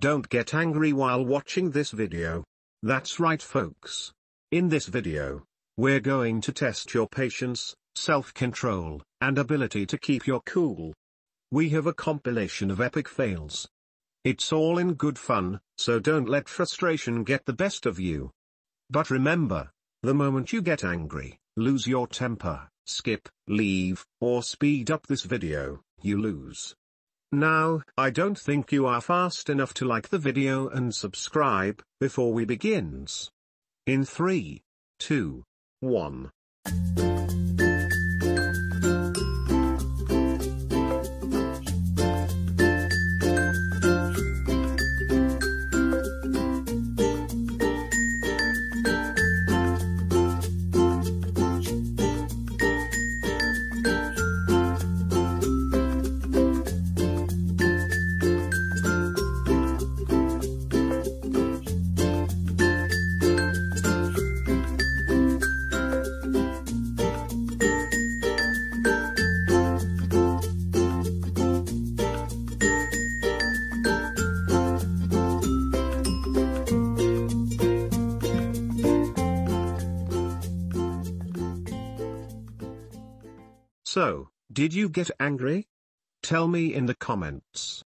Don't get angry while watching this video. That's right folks. In this video, we're going to test your patience, self-control, and ability to keep your cool. We have a compilation of epic fails. It's all in good fun, so don't let frustration get the best of you. But remember, the moment you get angry, lose your temper, skip, leave, or speed up this video, you lose. Now, I don't think you are fast enough to like the video and subscribe, before we begins. In 3, 2, 1. So, did you get angry? Tell me in the comments.